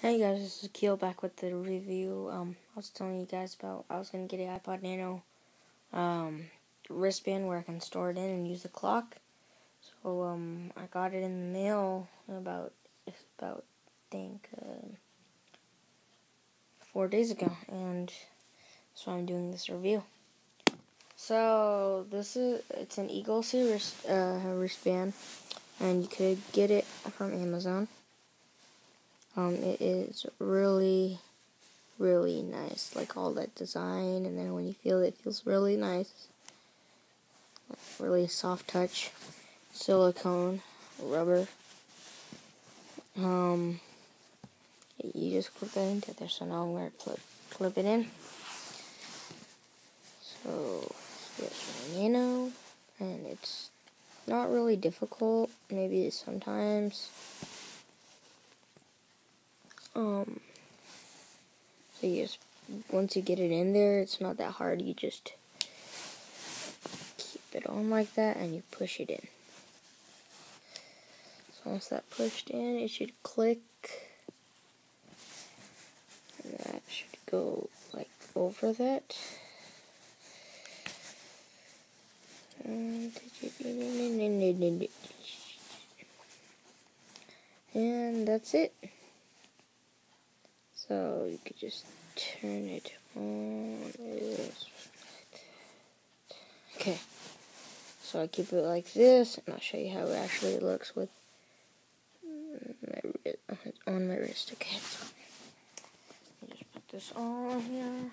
Hey guys, this is Keel back with the review. Um, I was telling you guys about I was gonna get an iPod Nano um, wristband where I can store it in and use the clock. So um, I got it in the mail about about I think uh, four days ago, and so I'm doing this review. So this is it's an Eagle Series uh, wristband, and you could get it from Amazon. Um, it is really, really nice. Like all that design, and then when you feel it, it feels really nice. Like really soft touch, silicone, rubber. Um, you just clip that into there. So now I'm gonna clip clip it in. So here's my Nano, and it's not really difficult. Maybe sometimes. Um, so you just, once you get it in there, it's not that hard. You just keep it on like that and you push it in. So once that pushed in, it should click. And that should go like over that. And that's it. So you could just turn it on. Okay. So I keep it like this, and I'll show you how it actually looks with my wrist, on my wrist. Okay. So just put this on here.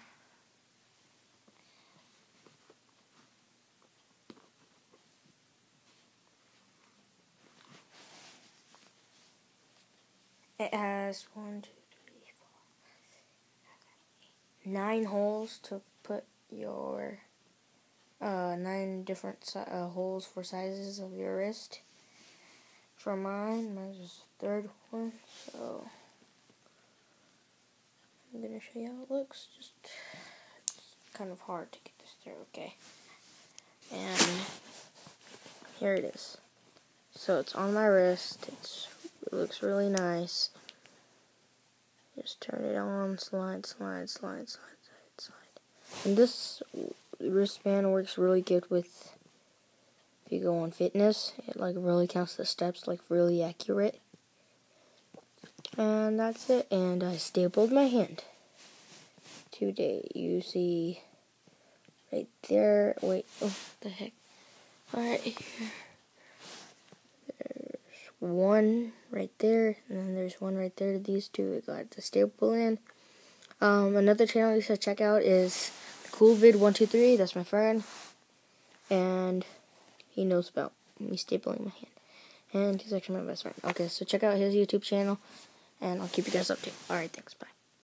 It has one, two, nine holes to put your uh, nine different uh, holes for sizes of your wrist. For mine, mine's the third one, so I'm gonna show you how it looks. Just it's kind of hard to get this through, okay? And here it is. So it's on my wrist. It's it looks really nice. Just turn it on, slide, slide, slide, slide, slide, slide. And this wristband works really good with, if you go on fitness, it like really counts the steps, like really accurate. And that's it, and I stapled my hand today. You see right there, wait, oh, the heck, Alright, here one right there, and then there's one right there. These two we got the staple in. Um, another channel you should check out is CoolVid123. That's my friend, and he knows about me stapling my hand, and he's actually my best friend. Okay, so check out his YouTube channel, and I'll keep you guys up to. All right, thanks. Bye.